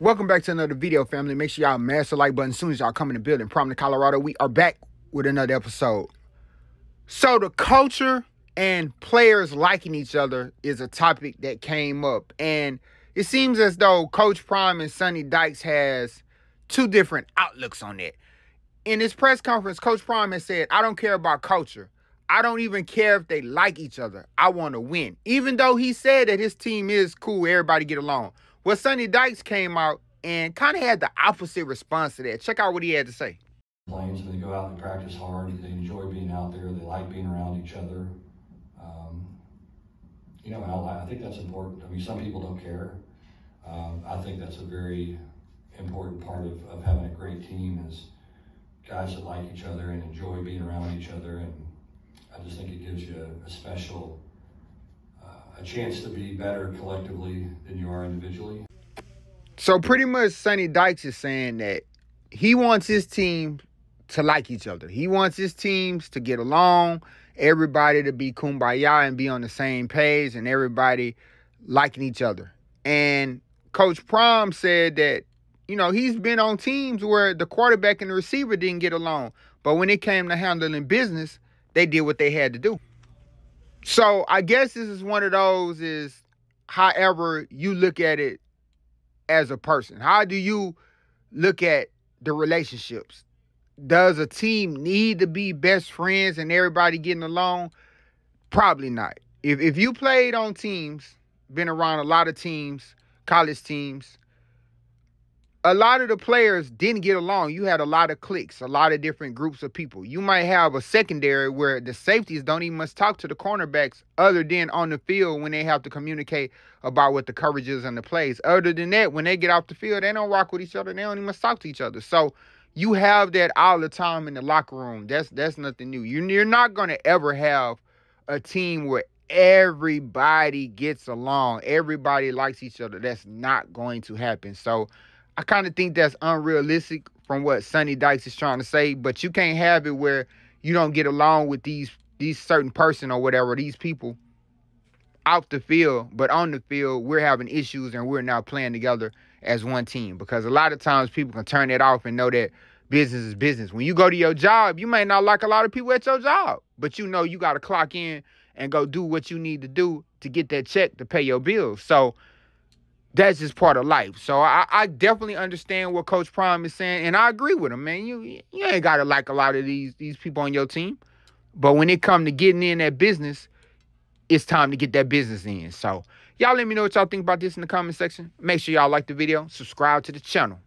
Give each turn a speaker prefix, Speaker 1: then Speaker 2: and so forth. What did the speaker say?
Speaker 1: Welcome back to another video, family. Make sure y'all mash the like button as soon as y'all come in the building. Prime To Colorado, we are back with another episode. So the culture and players liking each other is a topic that came up. And it seems as though Coach Prime and Sonny Dykes has two different outlooks on it. In his press conference, Coach Prime has said, I don't care about culture. I don't even care if they like each other. I want to win. Even though he said that his team is cool, everybody get along. Well, Sonny Dykes came out and kind of had the opposite response to that. Check out what he had to say.
Speaker 2: Playing, so they go out and practice hard. They enjoy being out there. They like being around each other. Um, you know, I, I, think that's important. I mean, some people don't care. Um, I think that's a very important part of, of having a great team is guys that like each other and enjoy being around each other. And I just think it gives you a, a special a chance to be better collectively than you are individually.
Speaker 1: So pretty much Sonny Dykes is saying that he wants his team to like each other. He wants his teams to get along, everybody to be kumbaya and be on the same page and everybody liking each other. And Coach Prime said that, you know, he's been on teams where the quarterback and the receiver didn't get along. But when it came to handling business, they did what they had to do. So I guess this is one of those is however you look at it as a person. How do you look at the relationships? Does a team need to be best friends and everybody getting along? Probably not. If if you played on teams, been around a lot of teams, college teams, a lot of the players didn't get along. You had a lot of cliques, a lot of different groups of people. You might have a secondary where the safeties don't even much talk to the cornerbacks other than on the field when they have to communicate about what the coverage is and the plays. Other than that, when they get off the field, they don't rock with each other. They don't even talk to each other. So you have that all the time in the locker room. That's that's nothing new. You're not gonna ever have a team where everybody gets along, everybody likes each other. That's not going to happen. So I kind of think that's unrealistic from what Sonny Dykes is trying to say, but you can't have it where you don't get along with these these certain person or whatever, these people out the field, but on the field, we're having issues and we're now playing together as one team. Because a lot of times people can turn it off and know that business is business. When you go to your job, you may not like a lot of people at your job, but you know you got to clock in and go do what you need to do to get that check to pay your bills. So that's just part of life. So I, I definitely understand what Coach Prime is saying, and I agree with him, man. You you ain't gotta like a lot of these these people on your team, but when it come to getting in that business, it's time to get that business in. So y'all let me know what y'all think about this in the comment section. Make sure y'all like the video, subscribe to the channel.